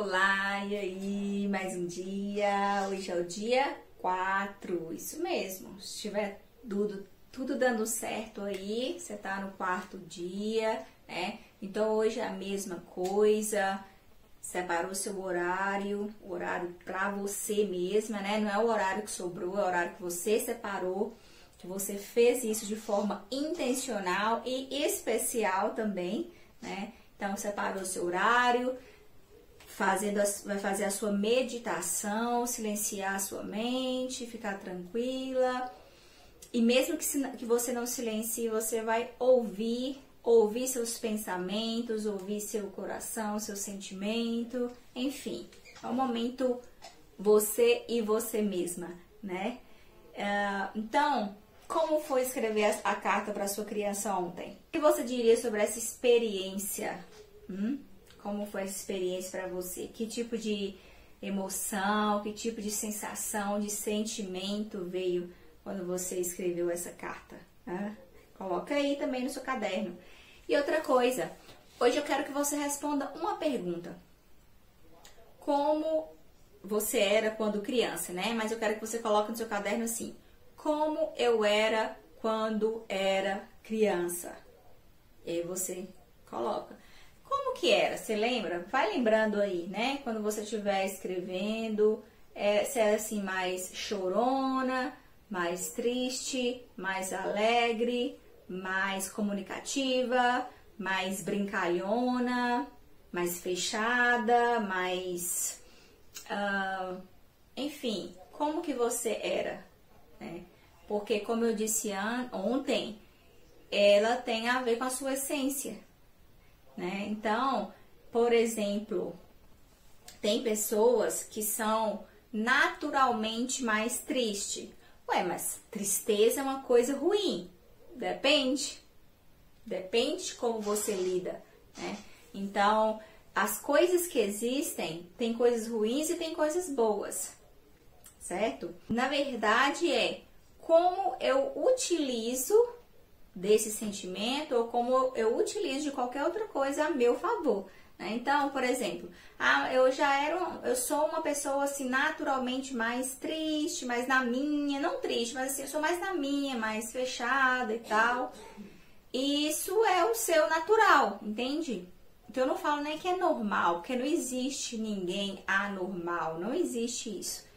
Olá, e aí? Mais um dia. Hoje é o dia 4. Isso mesmo. Se estiver tudo, tudo dando certo aí, você tá no quarto dia, né? Então hoje é a mesma coisa. Separou seu horário, horário para você mesma, né? Não é o horário que sobrou, é o horário que você separou, que você fez isso de forma intencional e especial também, né? Então separou seu horário, fazendo a, vai fazer a sua meditação, silenciar a sua mente, ficar tranquila. E mesmo que, que você não silencie, você vai ouvir, ouvir seus pensamentos, ouvir seu coração, seu sentimento, enfim. É um momento você e você mesma, né? Uh, então, como foi escrever a, a carta para sua criança ontem? O que você diria sobre essa experiência? Hum? Como foi essa experiência para você? Que tipo de emoção, que tipo de sensação, de sentimento veio quando você escreveu essa carta? Né? Coloca aí também no seu caderno. E outra coisa, hoje eu quero que você responda uma pergunta. Como você era quando criança, né? Mas eu quero que você coloque no seu caderno assim: Como eu era quando era criança? E aí você coloca. Como que era? Você lembra? Vai lembrando aí, né? Quando você estiver escrevendo, é, se era assim mais chorona, mais triste, mais alegre, mais comunicativa, mais brincalhona, mais fechada, mais. Uh, enfim, como que você era? Né? Porque, como eu disse ontem, ela tem a ver com a sua essência. Né? Então, por exemplo, tem pessoas que são naturalmente mais tristes. Ué, mas tristeza é uma coisa ruim. Depende. Depende de como você lida, né? Então, as coisas que existem, tem coisas ruins e tem coisas boas, certo? Na verdade, é como eu utilizo desse sentimento ou como eu utilizo de qualquer outra coisa a meu favor. Né? Então, por exemplo, ah, eu já era, eu sou uma pessoa assim naturalmente mais triste, mais na minha, não triste, mas assim, eu sou mais na minha, mais fechada e tal. E isso é o seu natural, entende? Então eu não falo nem que é normal, porque não existe ninguém anormal, não existe isso.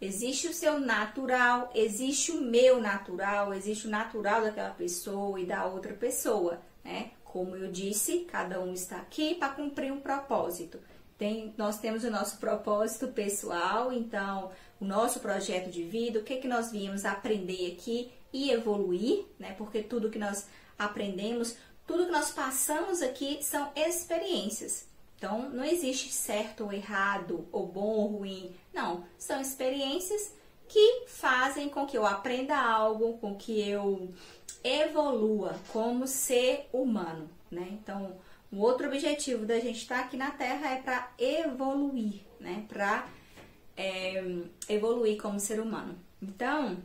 Existe o seu natural, existe o meu natural, existe o natural daquela pessoa e da outra pessoa, né? Como eu disse, cada um está aqui para cumprir um propósito. Tem, nós temos o nosso propósito pessoal, então o nosso projeto de vida, o que, que nós viemos aprender aqui e evoluir, né? Porque tudo que nós aprendemos, tudo que nós passamos aqui são experiências. Então, não existe certo ou errado, ou bom ou ruim. Não, são experiências que fazem com que eu aprenda algo, com que eu evolua como ser humano, né? Então, o outro objetivo da gente estar aqui na Terra é para evoluir, né? Para é, evoluir como ser humano. Então,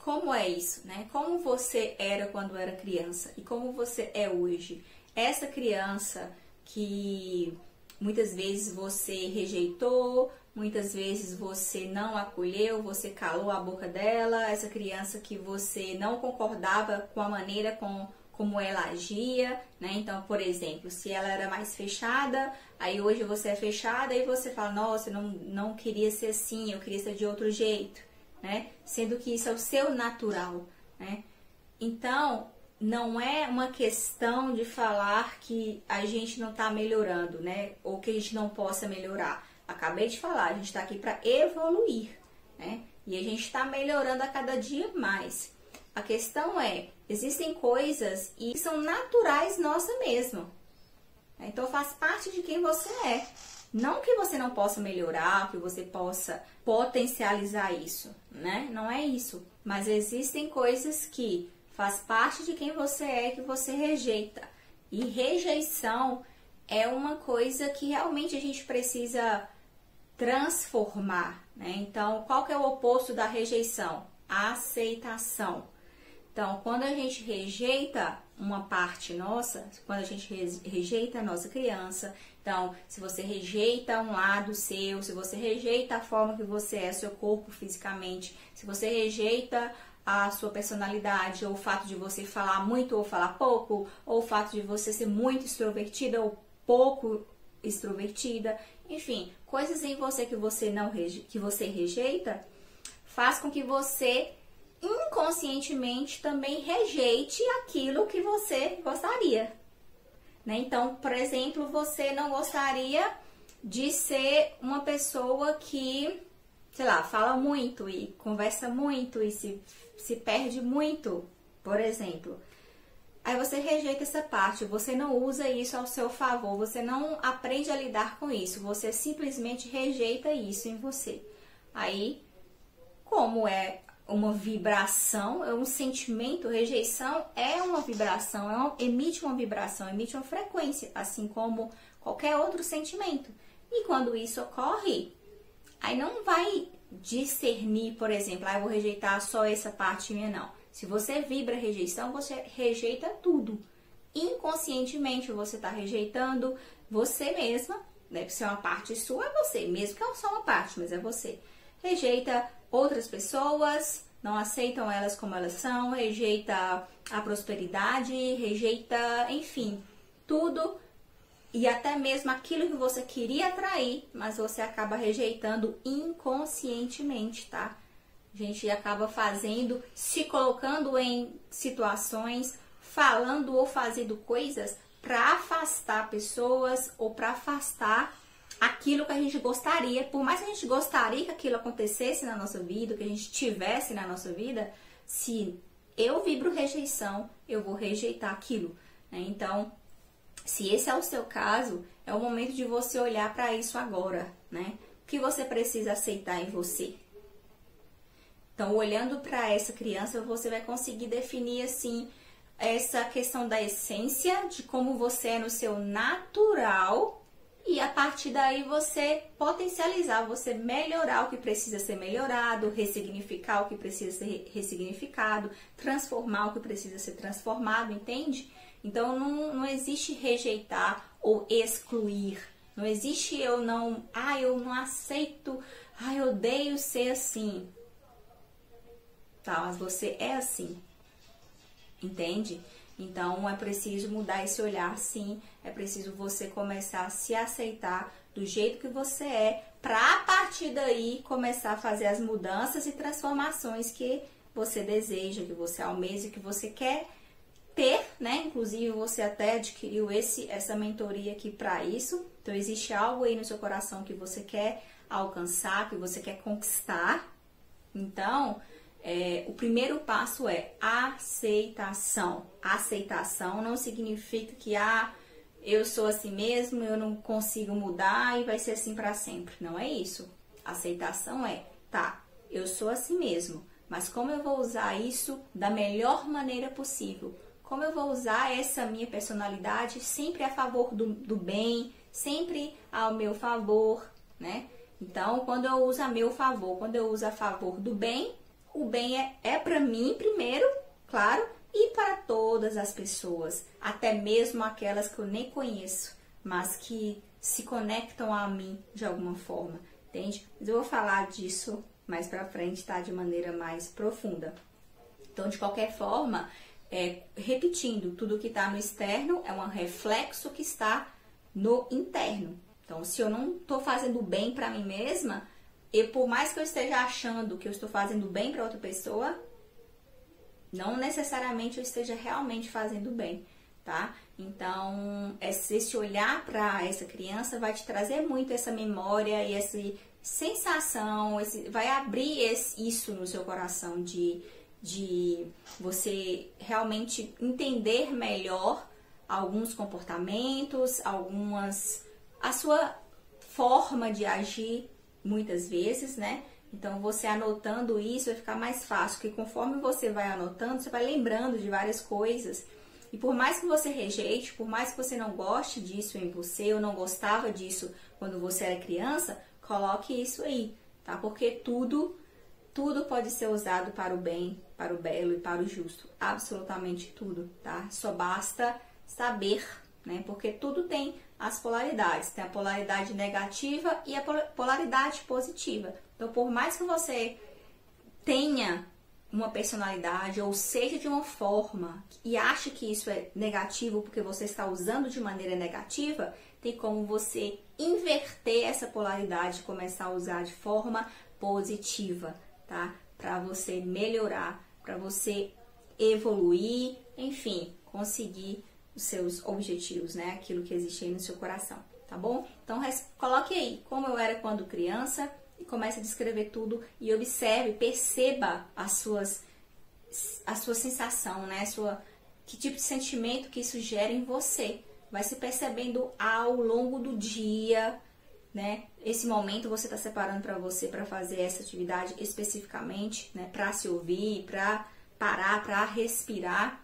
como é isso, né? Como você era quando era criança e como você é hoje? Essa criança que muitas vezes você rejeitou, muitas vezes você não acolheu, você calou a boca dela, essa criança que você não concordava com a maneira com, como ela agia, né? Então, por exemplo, se ela era mais fechada, aí hoje você é fechada e você fala, nossa, eu não, não queria ser assim, eu queria ser de outro jeito, né? Sendo que isso é o seu natural, né? Então, não é uma questão de falar que a gente não está melhorando, né? Ou que a gente não possa melhorar. Acabei de falar, a gente está aqui para evoluir, né? E a gente está melhorando a cada dia mais. A questão é, existem coisas e são naturais nossa mesmo. Então faz parte de quem você é. Não que você não possa melhorar, que você possa potencializar isso, né? Não é isso. Mas existem coisas que faz parte de quem você é que você rejeita. E rejeição é uma coisa que realmente a gente precisa transformar, né? Então, qual que é o oposto da rejeição? aceitação. Então, quando a gente rejeita uma parte nossa, quando a gente rejeita a nossa criança, Então, se você rejeita um lado seu, se você rejeita a forma que você é, seu corpo fisicamente, se você rejeita a sua personalidade, ou o fato de você falar muito ou falar pouco, ou o fato de você ser muito extrovertida ou pouco extrovertida, enfim, coisas em você que você não que você rejeita, faz com que você inconscientemente também rejeite aquilo que você gostaria. Né? Então, por exemplo, você não gostaria de ser uma pessoa que, sei lá, fala muito e conversa muito e se, se perde muito, por exemplo. Aí você rejeita essa parte, você não usa isso ao seu favor, você não aprende a lidar com isso, você simplesmente rejeita isso em você. Aí, como é uma vibração, é um sentimento, rejeição é uma vibração, é uma, emite uma vibração, emite uma frequência, assim como qualquer outro sentimento. E quando isso ocorre, aí não vai discernir, por exemplo, ah, eu vou rejeitar só essa parte minha, não. Se você vibra rejeição, você rejeita tudo. Inconscientemente você está rejeitando você mesma, né? Se é uma parte sua, é você, mesmo que é só uma parte, mas é você. Rejeita outras pessoas, não aceitam elas como elas são, rejeita a prosperidade, rejeita, enfim, tudo e até mesmo aquilo que você queria atrair, mas você acaba rejeitando inconscientemente, tá? A gente acaba fazendo, se colocando em situações, falando ou fazendo coisas para afastar pessoas ou para afastar aquilo que a gente gostaria, por mais que a gente gostaria que aquilo acontecesse na nossa vida, que a gente tivesse na nossa vida, se eu vibro rejeição, eu vou rejeitar aquilo. Né? Então, se esse é o seu caso, é o momento de você olhar para isso agora, né? O que você precisa aceitar em você? Então, olhando para essa criança, você vai conseguir definir assim essa questão da essência, de como você é no seu natural e a partir daí você potencializar, você melhorar o que precisa ser melhorado, ressignificar o que precisa ser ressignificado, transformar o que precisa ser transformado, entende? Então não, não existe rejeitar ou excluir. Não existe eu não, ah, eu não aceito, ah, eu odeio ser assim. Tá, mas você é assim. Entende? Então é preciso mudar esse olhar, sim. É preciso você começar a se aceitar do jeito que você é, para a partir daí começar a fazer as mudanças e transformações que você deseja, que você almeja, que você quer né? Inclusive você até adquiriu esse essa mentoria aqui para isso. Então existe algo aí no seu coração que você quer alcançar, que você quer conquistar. Então, é, o primeiro passo é aceitação. Aceitação não significa que ah, eu sou assim mesmo, eu não consigo mudar e vai ser assim para sempre. Não é isso. Aceitação é, tá, eu sou assim mesmo, mas como eu vou usar isso da melhor maneira possível? Como eu vou usar essa minha personalidade sempre a favor do, do bem, sempre ao meu favor, né? Então, quando eu uso a meu favor, quando eu uso a favor do bem, o bem é, é para mim primeiro, claro, e para todas as pessoas, até mesmo aquelas que eu nem conheço, mas que se conectam a mim de alguma forma, entende? Mas eu vou falar disso mais para frente, tá? De maneira mais profunda. Então, de qualquer forma, é, repetindo, tudo que está no externo é um reflexo que está no interno. Então, se eu não estou fazendo bem para mim mesma, e por mais que eu esteja achando que eu estou fazendo bem para outra pessoa, não necessariamente eu esteja realmente fazendo bem, tá? Então, esse olhar para essa criança vai te trazer muito essa memória e essa sensação, esse, vai abrir esse, isso no seu coração de, de você realmente entender melhor alguns comportamentos, algumas a sua forma de agir muitas vezes, né? Então, você anotando isso vai ficar mais fácil, porque conforme você vai anotando, você vai lembrando de várias coisas. E por mais que você rejeite, por mais que você não goste disso em você, ou não gostava disso quando você era criança, coloque isso aí, tá? Porque tudo, tudo pode ser usado para o bem, para o belo e para o justo. Absolutamente tudo, tá? Só basta saber, né? Porque tudo tem as polaridades. Tem a polaridade negativa e a polaridade positiva. Então, por mais que você tenha uma personalidade ou seja de uma forma e ache que isso é negativo porque você está usando de maneira negativa, tem como você inverter essa polaridade e começar a usar de forma positiva, tá? Para você melhorar, para você evoluir, enfim, conseguir os seus objetivos, né? Aquilo que existe aí no seu coração, tá bom? Então, coloque aí como eu era quando criança e comece a descrever tudo e observe, perceba as suas a sua sensação, né? Sua que tipo de sentimento que isso gera em você. Vai se percebendo ao longo do dia, né? Esse momento você está separando para você para fazer essa atividade especificamente, né? Para se ouvir, para parar, para respirar.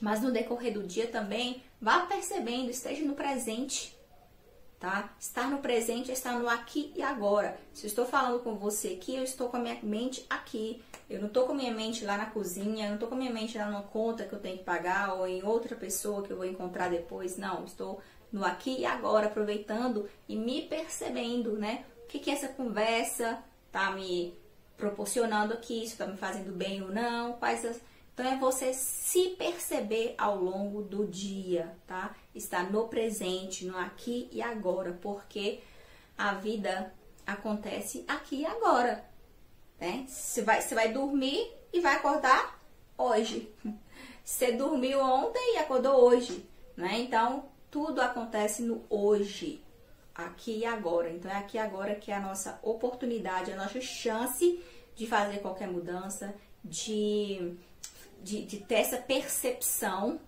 Mas no decorrer do dia também, vá percebendo, esteja no presente, tá? Estar no presente é estar no aqui e agora. Se eu estou falando com você aqui, eu estou com a minha mente aqui. Eu não estou com a minha mente lá na cozinha, eu não estou com a minha mente lá numa conta que eu tenho que pagar ou em outra pessoa que eu vou encontrar depois. Não, estou no aqui e agora, aproveitando e me percebendo, né? O que, que essa conversa tá me proporcionando aqui, isso tá me fazendo bem ou não, quais as então é você se perceber ao longo do dia, tá? Estar no presente, no aqui e agora, porque a vida acontece aqui e agora, né? Você vai, você vai dormir e vai acordar hoje. Você dormiu ontem e acordou hoje, né? Então tudo acontece no hoje, aqui e agora. Então é aqui e agora que é a nossa oportunidade, a nossa chance de fazer qualquer mudança, de de, de ter essa percepção,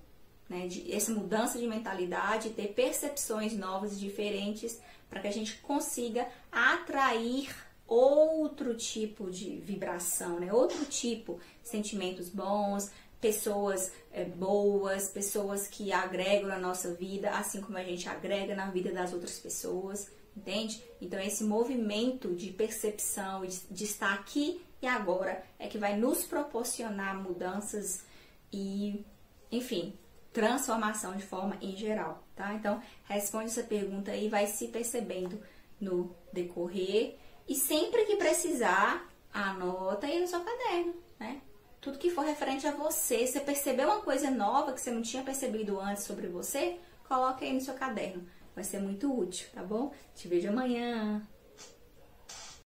né, de essa mudança de mentalidade, ter percepções novas e diferentes para que a gente consiga atrair outro tipo de vibração, né? Outro tipo, sentimentos bons, pessoas é, boas, pessoas que agregam na nossa vida, assim como a gente agrega na vida das outras pessoas, entende? Então esse movimento de percepção, de, estar aqui e agora é que vai nos proporcionar mudanças e, enfim, transformação de forma em geral, tá? Então, responde essa pergunta aí, vai se percebendo no decorrer e sempre que precisar, anota aí no seu caderno, né? Tudo que for referente a você, você percebeu uma coisa nova que você não tinha percebido antes sobre você, coloque aí no seu caderno. Vai ser muito útil, tá bom? Te vejo amanhã.